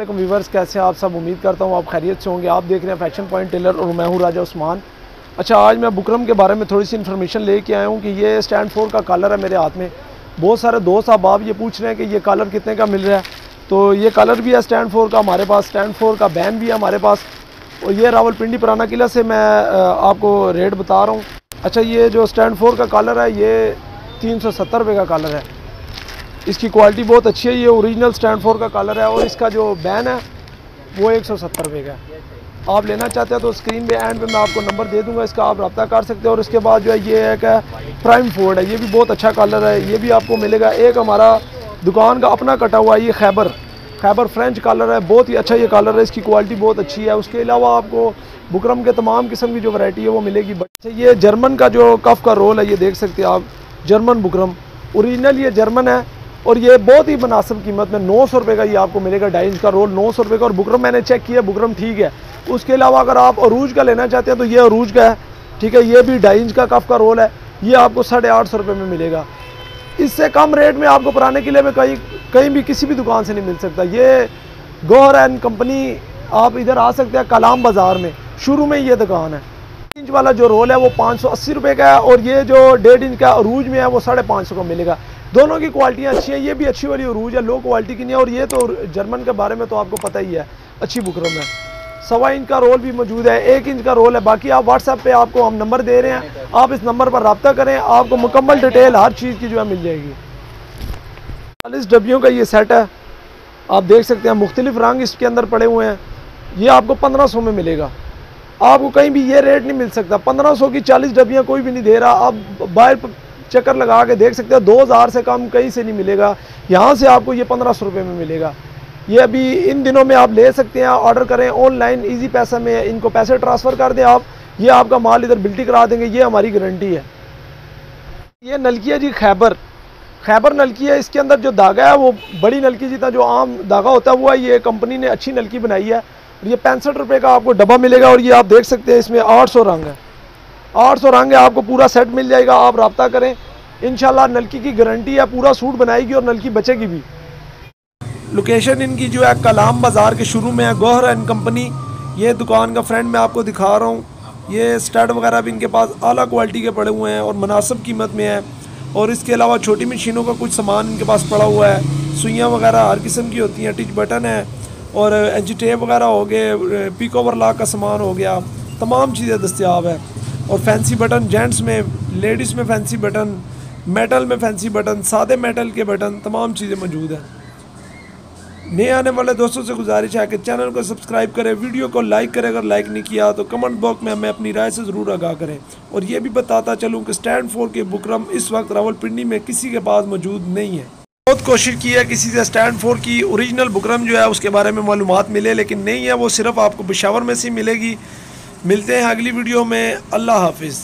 वालेकुम व्यूवर्स कैसे आप सब? उम्मीद करता हूँ आप खैरियत से होंगे। आप देख रहे हैं फ़ैशन पॉइंट टेलर और मैं हूँ राजा उस्मान। अच्छा आज मैं बुकरम के बारे में थोड़ी सी इन्फॉर्मेशन लेके आया हूँ कि ये स्टैंड फोर का कलर है मेरे हाथ में। बहुत सारे दोस्त आप आप ये पूछ रहे हैं कि ये कलर कितने का मिल रहा है। तो ये कलर भी है स्टैंड फोर का, हमारे पास स्टैंड फोर का बैन भी है हमारे पास। और ये रावलपिंडी पुराना किला से मैं आपको रेट बता रहा हूँ। अच्छा ये जो स्टैंड फोर का कलर है, ये तीन सौ सत्तर रुपये का कलर है। इसकी क्वालिटी बहुत अच्छी है, ये ओरिजिनल स्टैंड फोर का कलर है और इसका जो बैन है, वो एक सौ सत्तर रुपये का आप लेना चाहते हैं तो स्क्रीन पे एंड पे मैं आपको नंबर दे दूँगा, इसका आप रब्ता कर सकते हैं और इसके बाद जो है ये एक है प्राइम फोर्ड है, ये भी बहुत अच्छा कलर है, ये भी आपको मिलेगा। एक हमारा दुकान का अपना कटा हुआ है ये खैबर खैबर फ्रेंच कलर है, बहुत ही अच्छा ये कलर है, इसकी क्वालिटी बहुत अच्छी है। उसके अलावा आपको बुकरम के तमाम किस्म की जो वैरायटी है, वो मिलेगी। अच्छा ये जर्मन का जो कफ़ का रोल है, ये देख सकते हैं आप जर्मन बुकरम। ओरिजिनल ये जर्मन है और ये बहुत ही मुनासिब कीमत में नौ सौ रुपये का ये आपको मिलेगा ढाई इंच का रोल, नौ सौ रुपये का। और बुकरम मैंने चेक किया, बुकरम ठीक है। उसके अलावा अगर आप अरूज का लेना चाहते हैं तो ये अरूज का है, ठीक है? ये भी ढाई इंच का, कफ का रोल है। ये आपको साढ़े आठ सौ रुपये में मिलेगा। इससे कम रेट में आपको पुराने किले में कहीं कहीं भी किसी भी दुकान से नहीं मिल सकता। ये गौहर एंड कंपनी, आप इधर आ सकते हैं कलाम बाज़ार में। शुरू में ये दुकान है। इंच वाला जो रोल है, वो पाँच सौ अस्सी रुपये का है, और ये जो डेढ़ इंच का अरूज में है, वो साढ़े पाँच सौ का मिलेगा। दोनों की क्वालिटियाँ अच्छी हैं, ये भी अच्छी वाली अरूज है लो क्वालिटी की नहीं है, और ये तो जर्मन के बारे में तो आपको पता ही है, अच्छी बुकरम है। सवा इंच का रोल भी मौजूद है, एक इंच का रोल है, बाकी आप व्हाट्सएप पे आपको हम नंबर दे रहे हैं, आप इस नंबर पर रबता करें, आपको मुकम्मल डिटेल हर चीज़ की जो है मिल जाएगी। चालीस डब्बियों का ये सेट है, आप देख सकते हैं, मुख्तलिफ़ रंग इसके अंदर पड़े हुए हैं, ये आपको पंद्रह सौ में मिलेगा। आपको कहीं भी ये रेट नहीं मिल सकता, पंद्रह सौ की चालीस डब्बियाँ कोई भी नहीं दे रहा, आप बाहर चक्कर लगा के देख सकते हो, दो हज़ार से कम कहीं से नहीं मिलेगा। यहाँ से आपको ये पंद्रह सौ रुपये में मिलेगा। ये अभी इन दिनों में आप ले सकते हैं, ऑर्डर करें ऑनलाइन ईजी पैसा में इनको पैसे ट्रांसफ़र कर दें आप। ये आपका माल इधर बिल्टी करा देंगे, ये हमारी गारंटी है। ये नलकी है जी खैबर खैबर नलकी है, इसके अंदर जो धागा है, वो बड़ी नलकी जितना जो आम धागा होता है, वो है, ये कंपनी ने अच्छी नलकी बनाई है। ये पैंसठ रुपये का आपको डब्बा मिलेगा और ये आप देख सकते हैं, इसमें आठ सौ रंग है। आठ सौ रंग है, आपको पूरा सेट मिल जाएगा, आप रबता करें। इन नलकी की गारंटी है, पूरा सूट बनाएगी और नलकी बचेगी भी। लोकेशन इनकी जो है, कलाम बाज़ार के शुरू में है, गौहर एंड कंपनी। ये दुकान का फ्रेंड मैं आपको दिखा रहा हूँ। ये स्टड वगैरह भी इनके पास अला क्वालिटी के पड़े हुए हैं और मुनासब कीमत में है। और इसके अलावा छोटी मशीनों का कुछ सामान इनके पास पड़ा हुआ है। सुइयाँ वगैरह हर किस्म की होती हैं, टिच बटन है और एच टेप वगैरह हो गए, पिक ओवर लॉक का सामान हो गया। तमाम चीज़ें दस्तियाब है। और फैंसी बटन जेंट्स में लेडीज़ में फैंसी बटन मेटल में फैंसी बटन सादे मेटल के बटन तमाम चीज़ें मौजूद हैं। नए आने वाले दोस्तों से गुजारिश है कि चैनल को सब्सक्राइब करें वीडियो को लाइक करें, अगर लाइक नहीं किया तो कमेंट बॉक्स में हमें अपनी राय से ज़रूर आगाह करें। और ये भी बताता चलूँ कि स्टैंड फोर के बुकरम इस वक्त रावलपिंडी में किसी के पास मौजूद नहीं है। बहुत कोशिश की है किसी से स्टैंड फोर की ओरिजिनल बुकरम जो है उसके बारे में मालूम मिले, लेकिन नहीं है, वो सिर्फ़ आपको पेशावर में से मिलेगी। मिलते हैं अगली वीडियो में। अल्लाह हाफिज़।